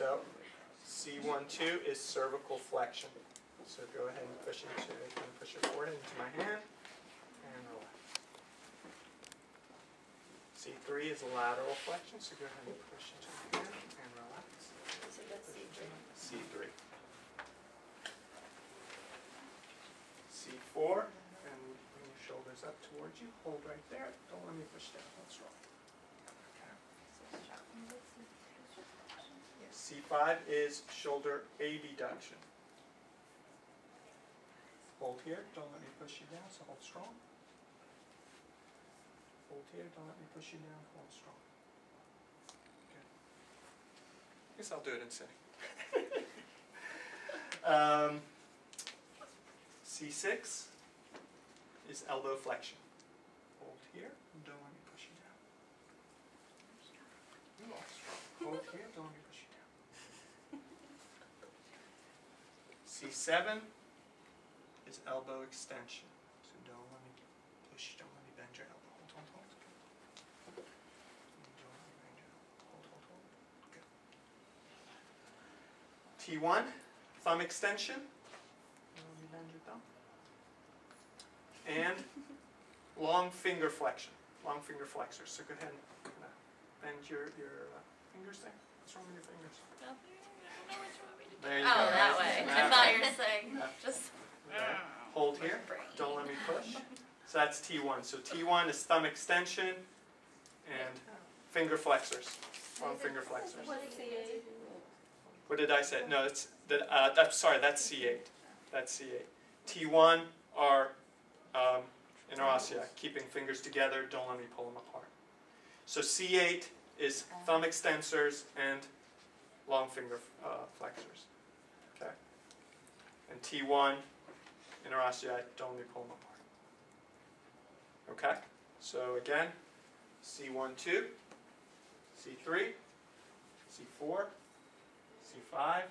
C12 is cervical flexion. So go ahead and push into, of push your forehead into my hand and relax. C3 is lateral flexion, so go ahead and push into my hand and relax. So that's C three. C3. C4, and bring your shoulders up towards you. Hold right there. Don't let me push down. Hold strong. Okay. C5 is shoulder abduction. Hold here. Don't let me push you down, so hold strong. Hold here. Don't let me push you down. Hold strong. Good. Guess I'll do it in sitting. Um, C6 is elbow flexion. Hold here, don't let me push you down. You are strong. Hold here, don't let me push you down. C7 is elbow extension. So don't let me push, don't let me bend your elbow. Hold, hold, hold. Don't let me bend your elbow. Hold, hold, hold. Good. T1, thumb extension. Let me bend your thumb. And long finger flexion, long finger flexors. So go ahead and bend your, your uh, fingers there. What's wrong with your fingers? There you Oh, go. that way. I thought you were saying Yeah. just. There. Hold here. Don't let me push. So that's T1. So T1 is thumb extension and finger flexors, long finger flexors. What's C eight? What did I say? No, it's that. Uh, that's sorry. That's C8. That's C8. T1 are um, interosseous, keeping fingers together. Don't let me pull them apart. So C8 is thumb extensors and long finger uh, flexors. Okay. And T1 interosseous. Don't let me pull them apart. Okay. So again, C1, 2, C3, C4. C5,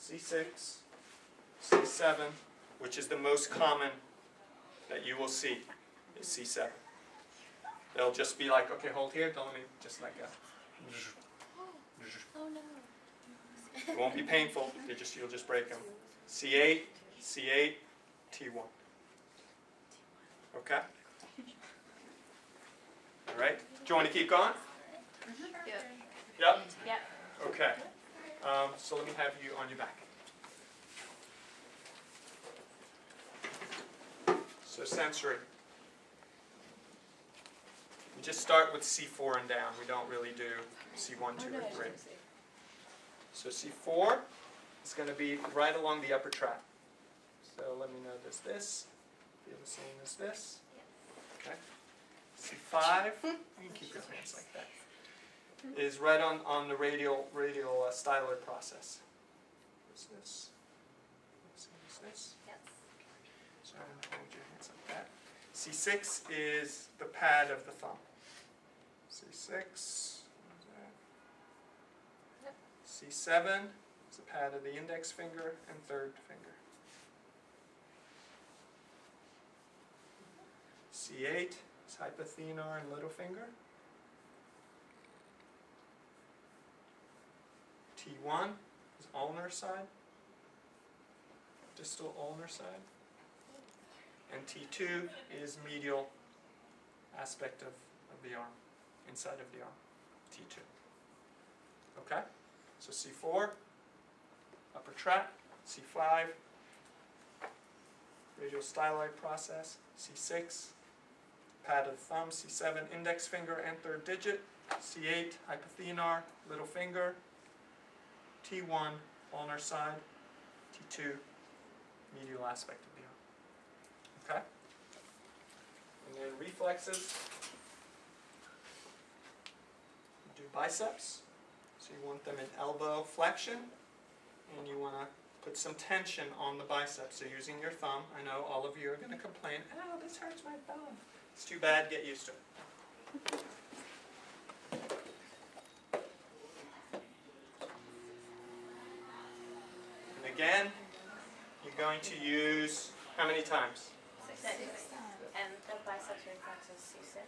C6, C7, which is the most common that you will see, is C7. They'll just be like, okay, hold here, don't let me, just like a, Oh no. it won't be painful, they just, you'll just break them. C8, C8, T1. Okay? All right, do you want to keep going? Yep. Yep. Yep. Okay, um, so let me have you on your back. So sensory. Just start with C4 and down. We don't really do C1, 2, or 3. So C4 is going to be right along the upper trap. So let me know does this feel the same as this? Okay. C5, you can keep your hands like that is right on, on the radial radial uh, styloid process. What's this? Same as this. Yes. So I'm going to hold your hands like that. C6 is the pad of the thumb. C6. Yep. C7 is the pad of the index finger and third finger. C8 is hypothenar and little finger. T1 is ulnar side, distal ulnar side. And T2 is medial aspect of, of the arm, inside of the arm, T2. Okay? So C4, upper trap, C5, radial styloid process, C6, pad of the thumb, C7, index finger and third digit, C8, hypothenar, little finger, T1, ulnar side, T2, medial aspect of the arm. Okay? And then reflexes. Do biceps. So you want them in elbow flexion, and you want to put some tension on the biceps. So using your thumb, I know all of you are going to complain, oh, this hurts my thumb. It's too bad, get used to it. And again, you're going to use how many times? Six. And the biceps reflexes C six.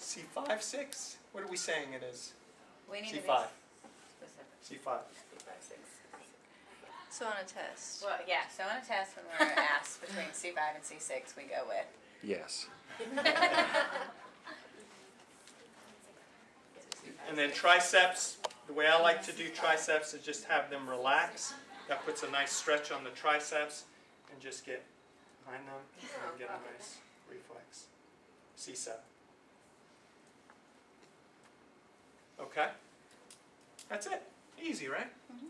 C5, 6? What are we saying it is? We need to be. C5. C5. So on a test. Well, yeah, so on a test when we're asked between C five and C six, we go with. Yes. And then triceps, the way I like to do triceps is just have them relax. That puts a nice stretch on the triceps and just get behind them and get a nice reflex. C7. Okay? That's it. Easy, right? Mm-hmm.